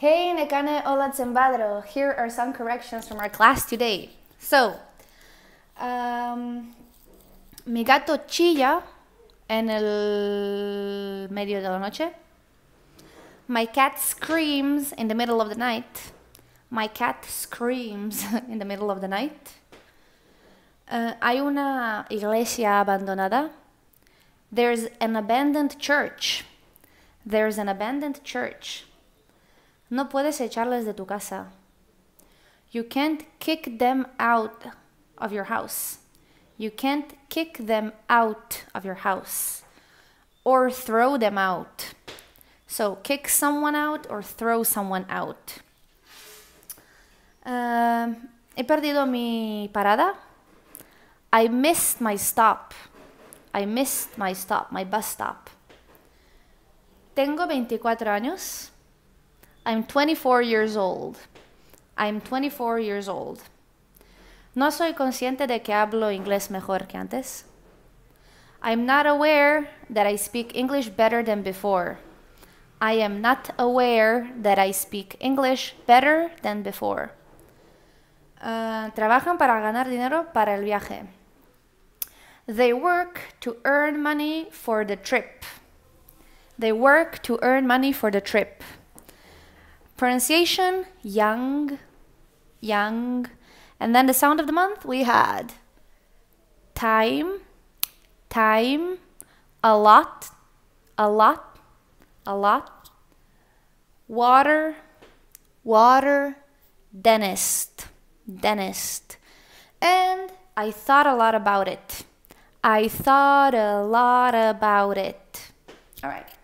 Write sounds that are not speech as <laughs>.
Hey Nekane Olatz and Badr. Here are some corrections from our class today. So, um, mi gato chilla en el medio de la noche. My cat screams in the middle of the night. My cat screams <laughs> in the middle of the night. Uh, hay una iglesia abandonada. There's an abandoned church. There's an abandoned church. No puedes echarles de tu casa. You can't kick them out of your house. You can't kick them out of your house or throw them out. So, kick someone out or throw someone out. Uh, he perdido mi parada. I missed my stop. I missed my stop, my bus stop. Tengo 24 años. I'm 24 years old. I'm 24 years old. No soy consciente de que hablo inglés mejor que antes. I'm not aware that I speak English better than before. I am not aware that I speak English better than before. Uh, trabajan para ganar dinero para el viaje. They work to earn money for the trip. They work to earn money for the trip. Pronunciation young, young. And then the sound of the month we had time, time, a lot, a lot, a lot. Water, water, dentist, dentist. And I thought a lot about it. I thought a lot about it. All right.